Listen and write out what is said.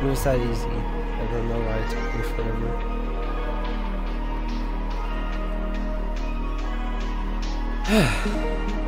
It was that easy. I don't know why it took me forever.